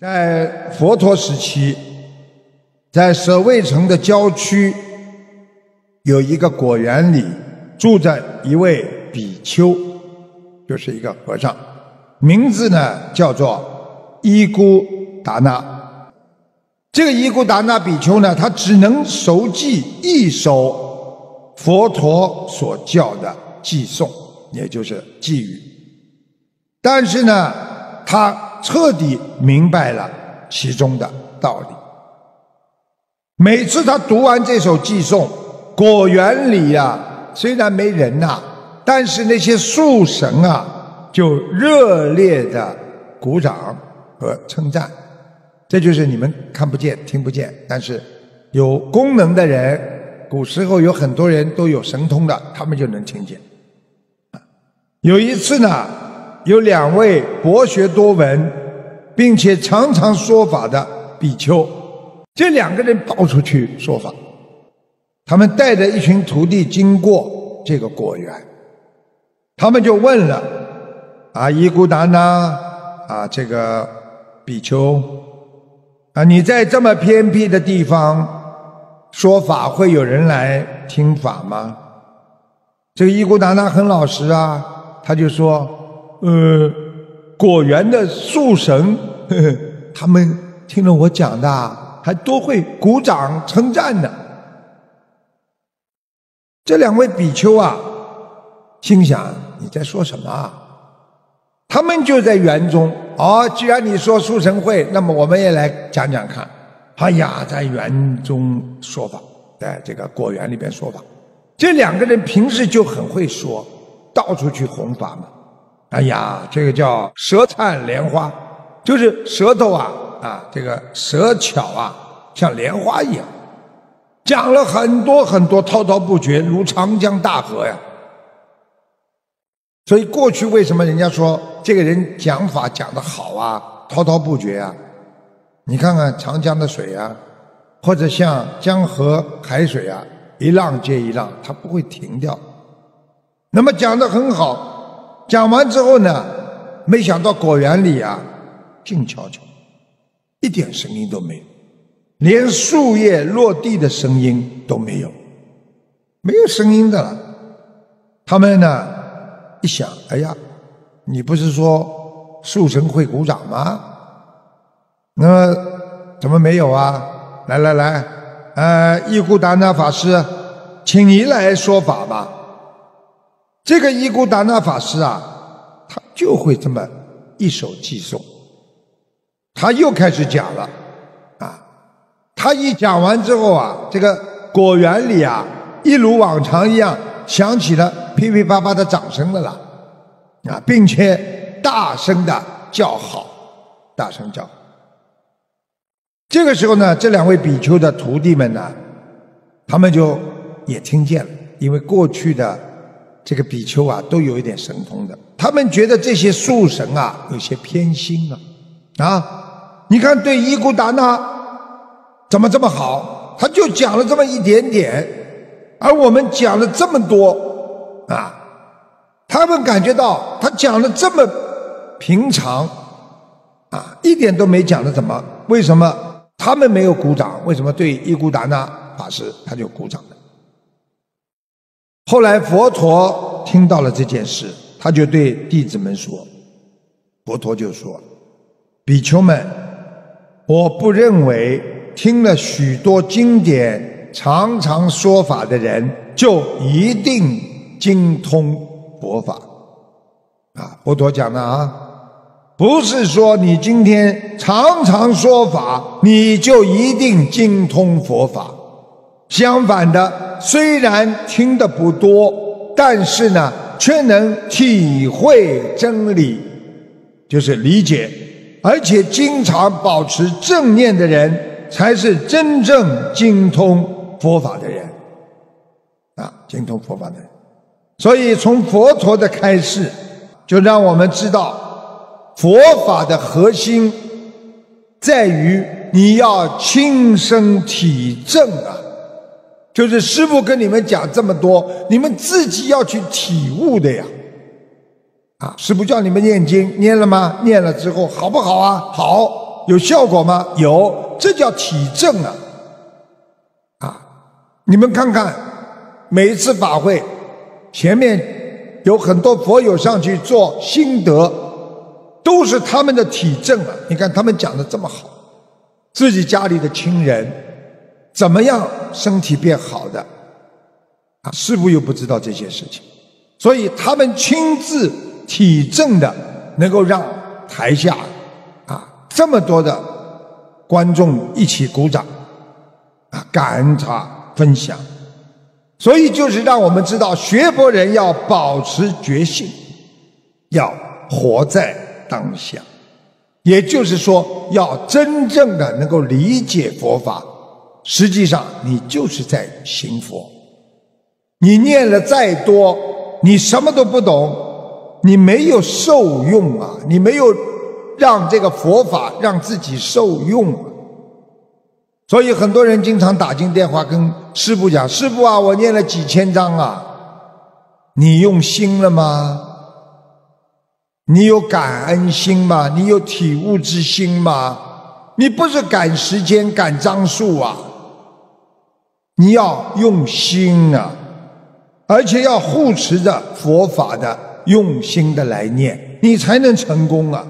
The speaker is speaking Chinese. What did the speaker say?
在佛陀时期，在舍卫城的郊区，有一个果园里住着一位比丘，就是一个和尚，名字呢叫做伊姑达那。这个伊姑达那比丘呢，他只能熟记一首佛陀所教的偈颂，也就是偈语。但是呢，他彻底明白了其中的道理。每次他读完这首偈颂，果园里呀，虽然没人呐，但是那些树神啊，就热烈的鼓掌和称赞。这就是你们看不见、听不见，但是有功能的人，古时候有很多人都有神通的，他们就能听见。有一次呢，有两位博学多闻，并且常常说法的比丘，这两个人到处去说法，他们带着一群徒弟经过这个果园，他们就问了：“啊，伊古达那啊，这个比丘。”啊！你在这么偏僻的地方说法，会有人来听法吗？这个伊古达那很老实啊，他就说：“呃，果园的树神，呵呵，他们听了我讲的，还都会鼓掌称赞的。”这两位比丘啊，心想：“你在说什么？”啊？他们就在园中。哦，既然你说树神会，那么我们也来讲讲看。哎呀，在园中说法，在这个果园里边说法。这两个人平时就很会说，到处去弘法嘛。哎呀，这个叫舌灿莲花，就是舌头啊啊，这个舌巧啊，像莲花一样，讲了很多很多，滔滔不绝，如长江大河呀。所以过去为什么人家说这个人讲法讲得好啊，滔滔不绝啊？你看看长江的水啊，或者像江河海水啊，一浪接一浪，它不会停掉。那么讲得很好，讲完之后呢，没想到果园里啊，静悄悄，一点声音都没有，连树叶落地的声音都没有，没有声音的了。他们呢？一想，哎呀，你不是说树神会鼓掌吗？那么怎么没有啊？来来来，呃，伊姑达那法师，请你来说法吧。这个伊古达那法师啊，他就会这么一手寄送。他又开始讲了，啊，他一讲完之后啊，这个果园里啊，一如往常一样。响起了噼噼啪啪的掌声了啦，啊，并且大声的叫好，大声叫。这个时候呢，这两位比丘的徒弟们呢，他们就也听见了，因为过去的这个比丘啊，都有一点神通的，他们觉得这些树神啊，有些偏心啊，啊，你看对伊古达那怎么这么好，他就讲了这么一点点。而我们讲了这么多啊，他们感觉到他讲的这么平常啊，一点都没讲的怎么？为什么他们没有鼓掌？为什么对伊古达那法师他就鼓掌了？后来佛陀听到了这件事，他就对弟子们说：“佛陀就说，比丘们，我不认为听了许多经典。”常常说法的人就一定精通佛法啊！佛陀讲的啊，不是说你今天常常说法，你就一定精通佛法。相反的，虽然听的不多，但是呢，却能体会真理，就是理解，而且经常保持正念的人，才是真正精通。佛法的人，啊，精通佛法的人，所以从佛陀的开示，就让我们知道，佛法的核心在于你要亲身体证啊，就是师傅跟你们讲这么多，你们自己要去体悟的呀，啊，师傅叫你们念经，念了吗？念了之后好不好啊？好，有效果吗？有，这叫体证啊！啊，你们看看，每一次法会前面有很多佛友上去做心得，都是他们的体证啊！你看他们讲的这么好，自己家里的亲人怎么样身体变好的啊？师傅又不知道这些事情，所以他们亲自体证的，能够让台下啊。这么多的观众一起鼓掌，啊，感恩他分享，所以就是让我们知道，学佛人要保持觉性，要活在当下，也就是说，要真正的能够理解佛法。实际上，你就是在行佛。你念了再多，你什么都不懂，你没有受用啊，你没有。让这个佛法让自己受用，所以很多人经常打进电话跟师傅讲：“师傅啊，我念了几千章啊，你用心了吗？你有感恩心吗？你有体悟之心吗？你不是赶时间赶章数啊，你要用心啊，而且要护持着佛法的用心的来念，你才能成功啊。”